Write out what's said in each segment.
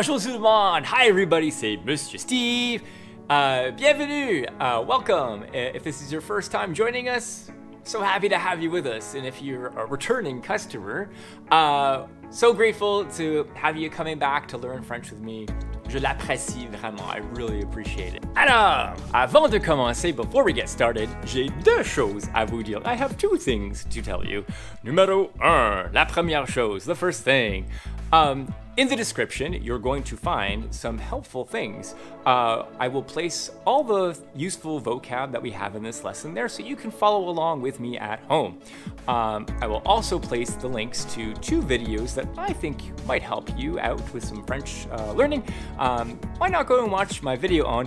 Bonjour tout le monde. Hi everybody, c'est Monsieur Steve. Uh, bienvenue. Uh, welcome. If this is your first time joining us, so happy to have you with us. And if you're a returning customer, uh, so grateful to have you coming back to learn French with me. Je l'apprécie vraiment. I really appreciate it. Alors, avant de commencer, before we get started, j'ai deux choses à vous dire. I have two things to tell you. Numéro un, la première chose, the first thing. Um, in the description, you're going to find some helpful things. Uh, I will place all the useful vocab that we have in this lesson there so you can follow along with me at home. Um, I will also place the links to two videos that I think might help you out with some French uh, learning. Um, why not go and watch my video on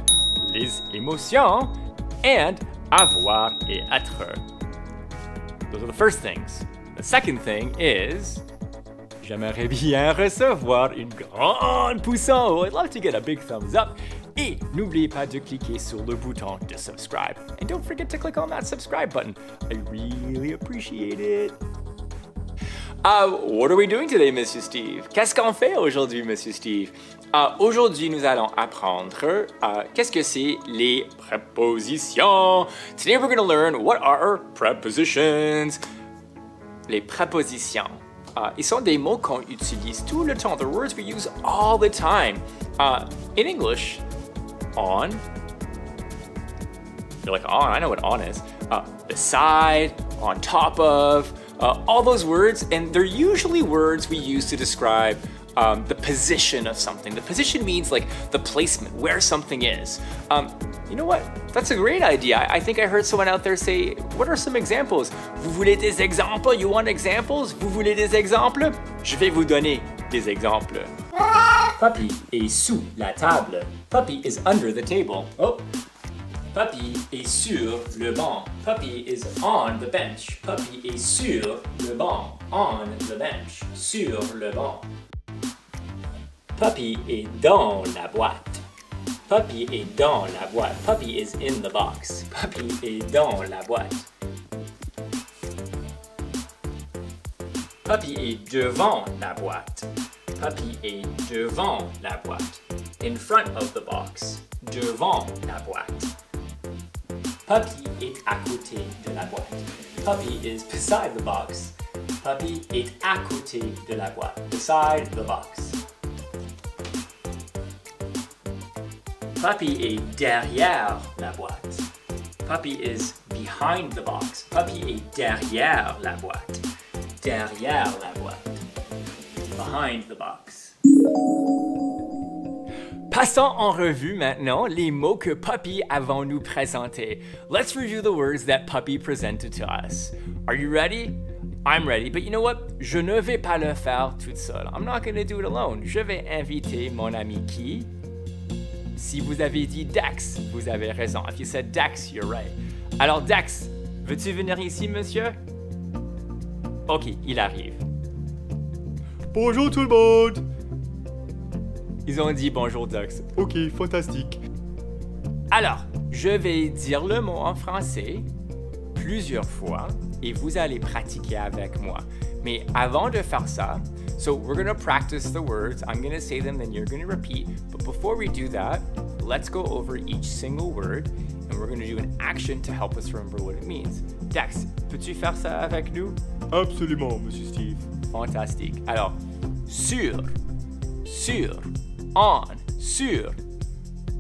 les émotions and avoir et être? Those are the first things. The second thing is J'aimerais bien recevoir une grande pouce en haut. I'd love to get a big thumbs up. Et n'oubliez pas de cliquer sur le bouton de subscribe. And don't forget to click on that subscribe button. I really appreciate it. Uh, what are we doing today, Monsieur Steve? Qu'est-ce qu'on fait aujourd'hui, Monsieur Steve? Uh, aujourd'hui, nous allons apprendre uh, qu'est-ce que c'est les prépositions? Today, we're going to learn what are prepositions. Les prépositions. Uh, ils sont des mots qu'on utilise tout le temps. The words we use all the time. Uh, in English, on. You're like, on, I know what on is. Uh, beside, on top of, uh, all those words, and they're usually words we use to describe um, the position of something. The position means like the placement, where something is. Um, you know what? That's a great idea. I, I think I heard someone out there say, what are some examples? Vous voulez des exemples? You want examples? Vous voulez des exemples? Je vais vous donner des exemples. Puppy est sous la table. Puppy is under the table. Oh. Puppy est sur le banc. Puppy is on the bench. Puppy est sur le banc. On the bench. Sur le banc. Puppy est dans la boîte. Puppy est dans la boîte. Puppy is in the box. Puppy est dans la boîte. Puppy est devant la boîte. Puppy est devant la boîte. In front of the box. Devant la boîte. Puppy est à côté de la boîte. Puppy is beside the box. Puppy est à côté de la boîte. Beside the box. Puppy est derrière la boîte. Puppy is behind the box. Puppy est derrière la boîte. Derrière la boîte. Behind the box. Passons en revue maintenant les mots que Puppy avons nous présentés. Let's review the words that Puppy presented to us. Are you ready? I'm ready, but you know what? Je ne vais pas le faire toute seule. I'm not going to do it alone. Je vais inviter mon ami qui? Si vous avez dit Dax, vous avez raison. If you said Dax, you're right. Alors Dax, veux-tu venir ici, monsieur? Ok, il arrive. Bonjour tout le monde Ils ont dit bonjour Dax. Ok, fantastique. Alors, je vais dire le mot en français plusieurs fois et vous allez pratiquer avec moi. Mais avant de faire ça, so we're going to practice the words. I'm going to say them, then you're going to repeat. But before we do that, let's go over each single word and we're going to do an action to help us remember what it means. Dex, peux-tu faire ça avec nous? Absolument, monsieur Steve. Fantastique. Alors, sur, sur, on, sur,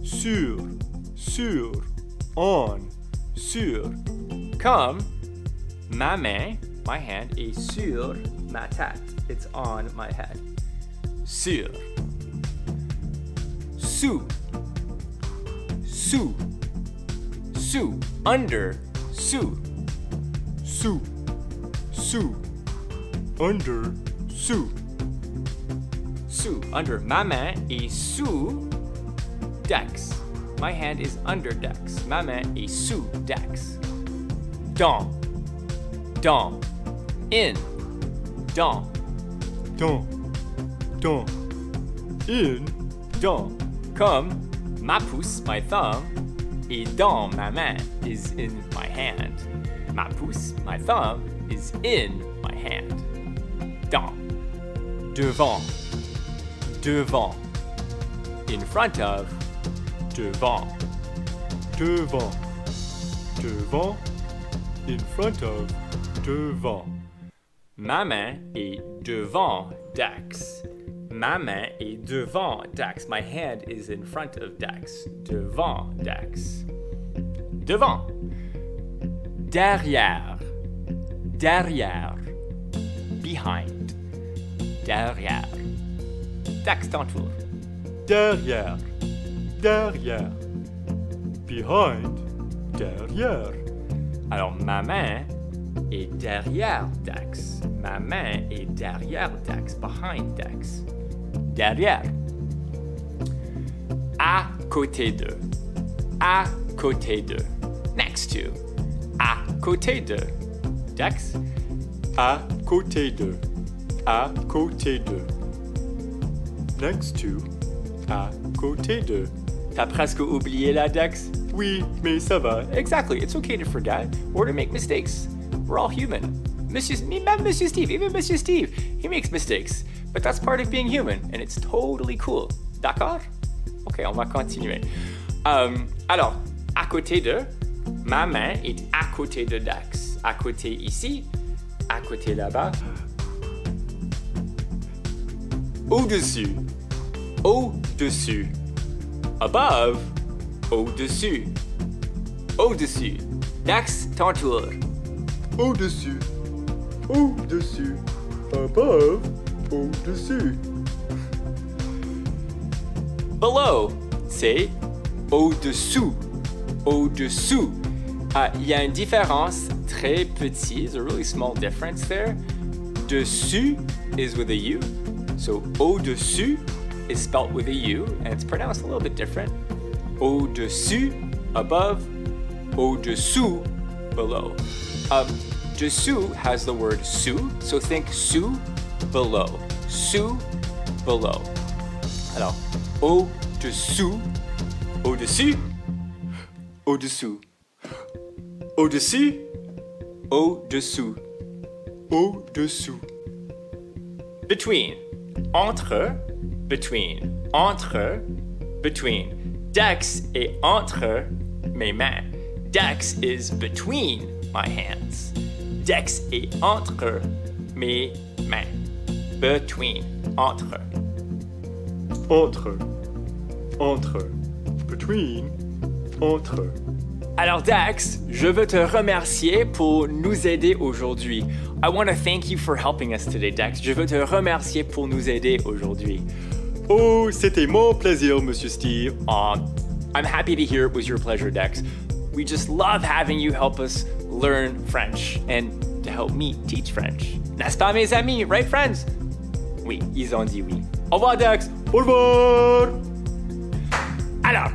Sur, sur, on, sur, comme ma main, my hand, est sur ma tête. It's on my head. Sur. Sous. Sous. Sous. Under. Sous. sous, sous, under, sous, Sous. Under. Ma main est sous Dex. My hand is under Dex. Ma main est sous Dex. Dans. Dans. In. Dans. dans, dans, in, Dans. Comme ma pouce, my thumb, et dans ma main is in my hand. Ma pouce, my thumb, is in my hand. Dans. Devant. Devant. in front of, devant. devant, devant, in front of, devant. Ma main est devant Dex. Ma main est devant Dax. My hand is in front of Dax. Devant Dax. Devant. Derrière. Derrière. Behind. Derrière. Dax, ton tour. Derrière, derrière. Behind, derrière. Alors, ma main est derrière Dax. Ma main est derrière Dax. Behind Dax. Derrière. À côté de. À côté de. Next to. À côté de. Dex. À côté de, à côté de. Next to, à côté de. T'as presque oublié la Dex? Oui, mais ça va. Exactly. It's okay to forget or to make mistakes. We're all human. Monsieur, me, même Monsieur Steve, even Monsieur Steve, he makes mistakes. But that's part of being human, and it's totally cool. D'accord? Ok, on va continuer. Euh, alors, à côté de, ma main est à côté de Dex. À côté ici, à côté là-bas. Au-dessus. Au-dessus. Above. Au-dessus. Au-dessus. Dex, ton tour. Au-dessus, au-dessus, above, au-dessus. Below, c'est au-dessous. Au-dessous. Ah, Il y a une différence très petite, there's a really small difference there. Dessus is with a U. So au-dessus is spelt with a U, and it's pronounced a little bit different. Au-dessus, above, au-dessous, below. Um, dessous has the word sous, so think sous, below. Sous, below. Alors, au-dessous, au-dessus, au-dessous, au-dessus, au-dessous, Au-dessous, between, entre, between, entre, between. Dex est entre mes mains. Dex is between my hands. Dex est entre mes mains. Between, entre. entre, entre, between, entre. Alors Dex, je veux te remercier pour nous aider aujourd'hui. I want to thank you for helping us today, Dex. Je veux te remercier pour nous aider aujourd'hui. Oh, c'était mon plaisir, Monsieur Steve. Aw, I'm happy to hear it was your pleasure, Dex. We just love having you help us learn French and to help me teach French. N'est-ce pas, mes amis? Right, friends? Oui, ils ont dit oui. Au revoir, Dex. Au revoir. Alors,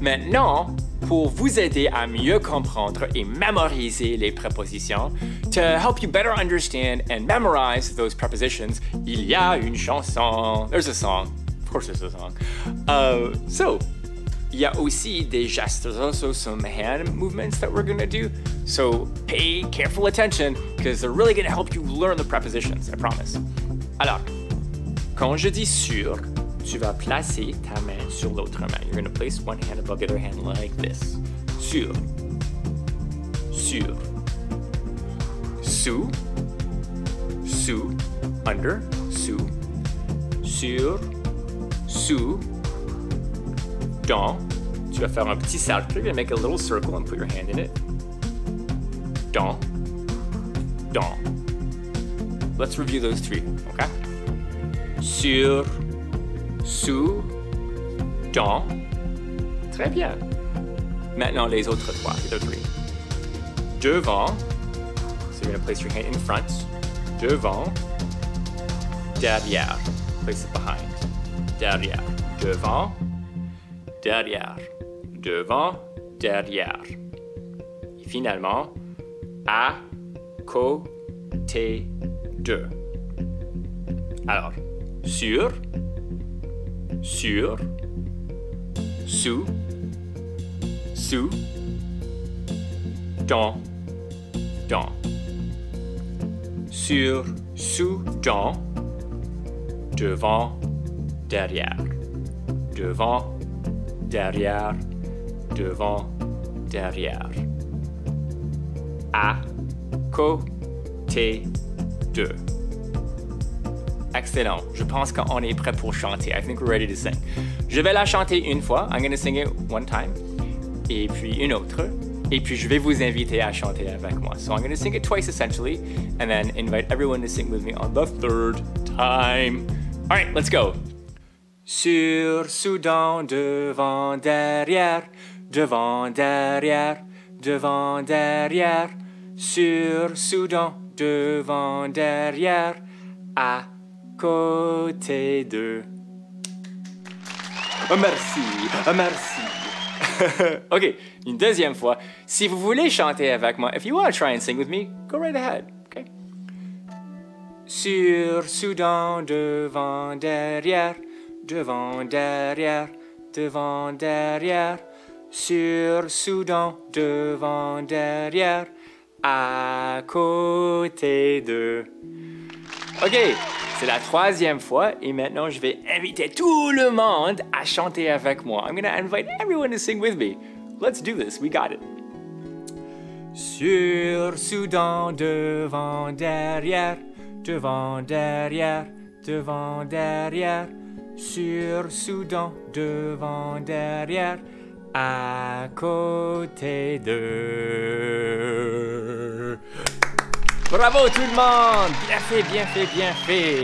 maintenant, pour vous aider à mieux comprendre et mémoriser les prépositions, to help you better understand and memorize those prepositions, il y a une chanson. There's a song. Of course there's a song. Uh, so, il y a aussi des gestes, also some hand movements that we're gonna do. So pay careful attention because they're really gonna help you learn the prepositions, I promise. Alors, quand je dis sur, tu vas placer ta main sur l'autre main. You're gonna place one hand above the other hand like this. Sur. Sur. Sous. Sous. Under. Sous. Sur. Sous. Dans. Tu vas faire un petit cercle. You're gonna make a little circle and put your hand in it. Dans. Dans. Let's review those three, okay? Sur. Sous. Dans. Très bien. Maintenant, les autres trois. Devant. So you're to place your hand in front. Devant. Derrière. Place it behind. Derrière. Devant. Derrière. Devant. Derrière. Et finalement, à côté de. Alors, sur, sur, sous, sous, dans, dans, sur, sous, dans, devant, derrière. devant, derrière, devant, derrière. À. Côté. De. Excellent. Je pense qu'on est prêt pour chanter. I think we're ready to sing. Je vais la chanter une fois. I'm going to sing it one time. Et puis une autre. Et puis je vais vous inviter à chanter avec moi. So I'm going to sing it twice essentially, and then invite everyone to sing with me on the third time. All right, let's go. Sur, Soudan, devant, derrière, devant, derrière, devant, derrière. Sur, Soudan, devant, derrière, à côté de. Oh, merci, oh, merci. ok, une deuxième fois. Si vous voulez chanter avec moi, if you want to try and sing with me, go right ahead. Okay. Sur, Soudan, devant, derrière, devant, derrière, devant, derrière. Sur, Soudan, devant, derrière, à côté de. Ok, c'est la troisième fois et maintenant je vais inviter tout le monde à chanter avec moi. I'm gonna invite everyone to sing with me. Let's do this, we got it. Sur, Soudan, devant, derrière, devant, derrière, devant, derrière. Sur, Soudan, devant, derrière, à côté de. Bravo tout le monde! Bien fait, bien fait, bien fait!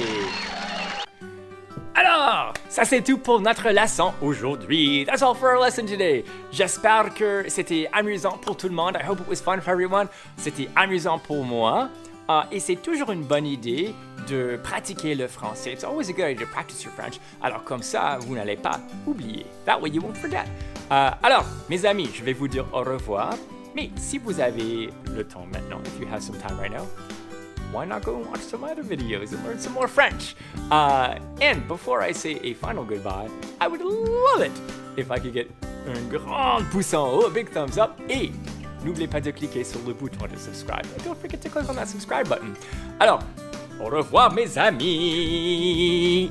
Alors, ça c'est tout pour notre leçon aujourd'hui. That's all for our lesson today. J'espère que c'était amusant pour tout le monde. I hope it was fun for everyone. C'était amusant pour moi. Uh, et c'est toujours une bonne idée de pratiquer le français. It's always a good idea to practice your French. Alors comme ça, vous n'allez pas oublier. That way you won't forget. Uh, alors, mes amis, je vais vous dire au revoir. Mais si vous avez le temps maintenant, if you have some time right now, why not go and watch some other videos and learn some more French? Uh, and before I say a final goodbye, I would love it if I could get un grand pouce en haut, a big thumbs up, et n'oubliez pas de cliquer sur le bouton de subscribe. Don't forget to click on that subscribe button. Alors, au revoir mes amis